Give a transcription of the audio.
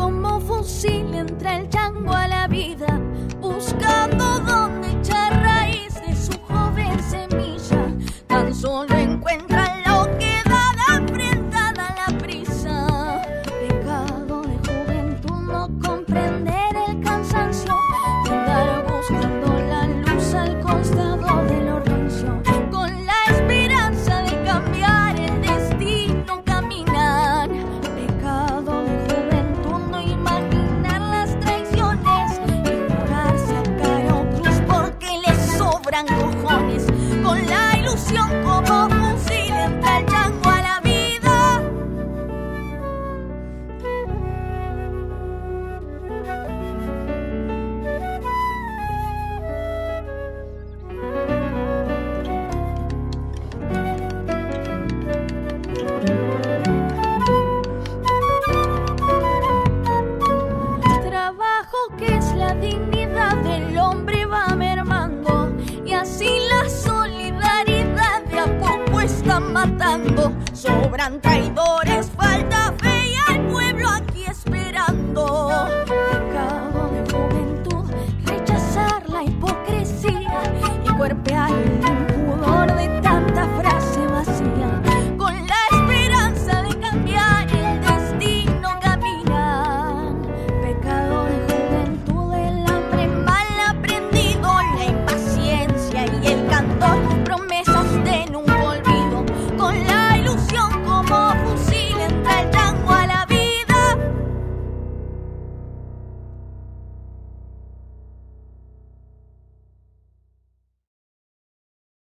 como un. con la ilusión como fusil entre el chango a la vida. Trabajo que es la dignidad del hombre va sobran traidores, falta fe y al pueblo aquí esperando. Pecado de juventud, rechazar la hipocresía y cuerpear el